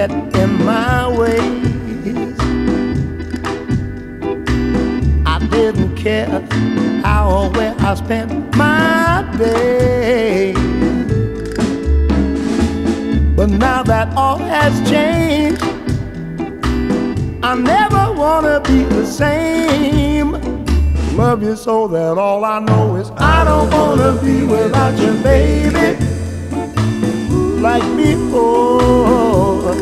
get in my way. I didn't care how or where I spent my day. But now that all has changed, I never wanna be the same. Love you so that all I know is I don't wanna be without you, baby. Like before. Oh.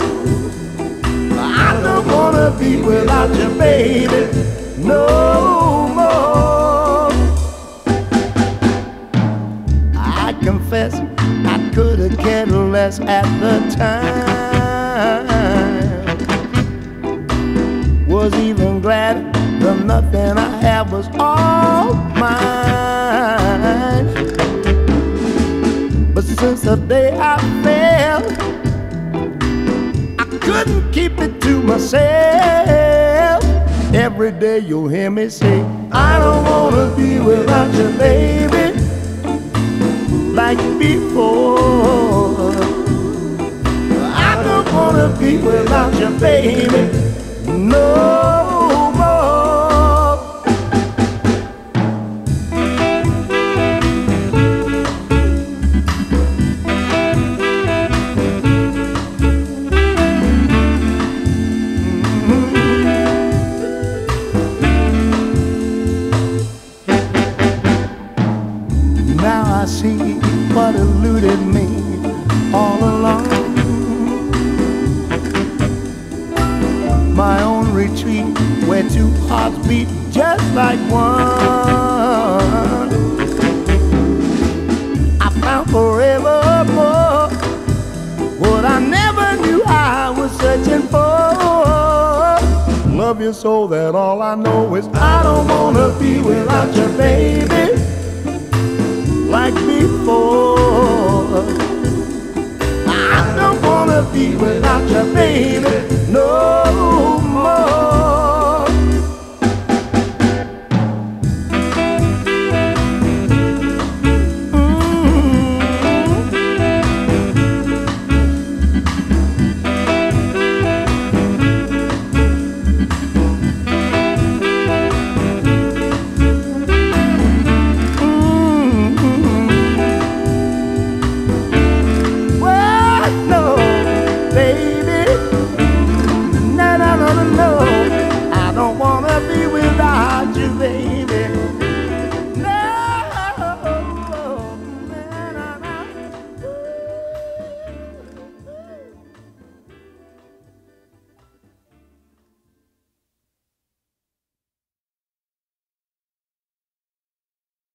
I don't wanna be without you, baby. No more. I confess I could have cared less at the time. Was even glad the nothing I had was all mine. Since the day I fell, I couldn't keep it to myself. Every day you'll hear me say, I don't wanna be without you, baby like before. I don't wanna be without you, baby. No see what eluded me all along. My own retreat where two hearts beat just like one. I found forevermore what I never knew I was searching for. Love you so that all I know is I don't wanna be without you, baby baby, no.